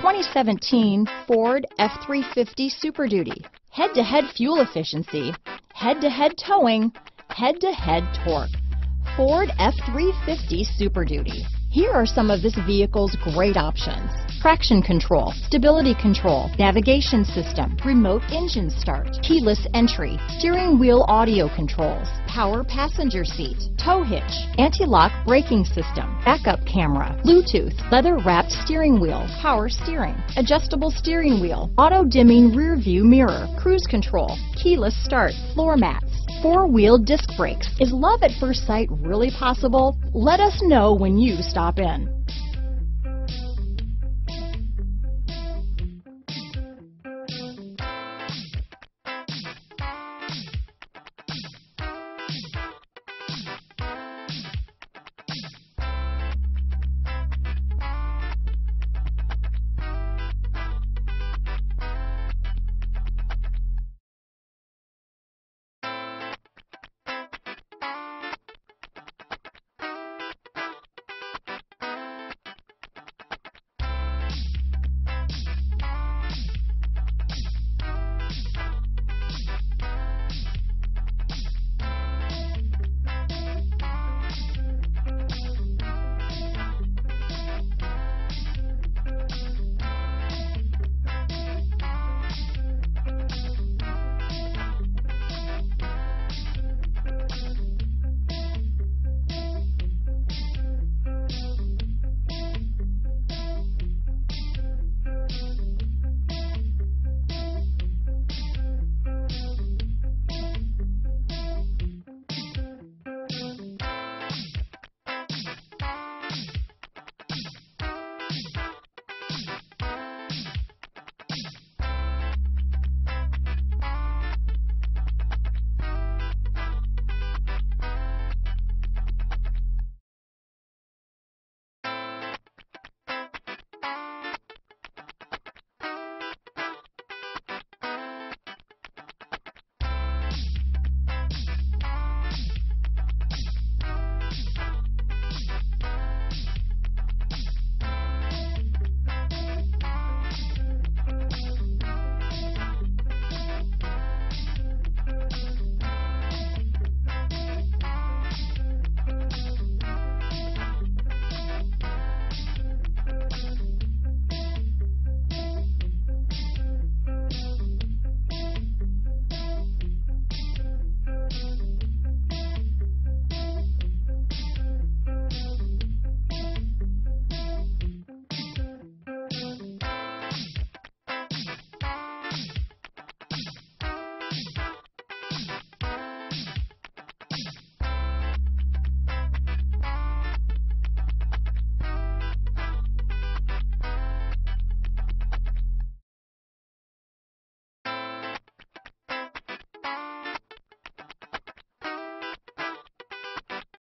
2017 Ford F-350 Super Duty. Head-to-head fuel efficiency, head-to-head towing, head-to-head torque. Ford F-350 Super Duty. Here are some of this vehicle's great options. Traction control, stability control, navigation system, remote engine start, keyless entry, steering wheel audio controls, power passenger seat, tow hitch, anti-lock braking system, backup camera, Bluetooth, leather wrapped steering wheel, power steering, adjustable steering wheel, auto dimming rear view mirror, cruise control, keyless start, floor mats, four-wheel disc brakes. Is love at first sight really possible? Let us know when you stop in.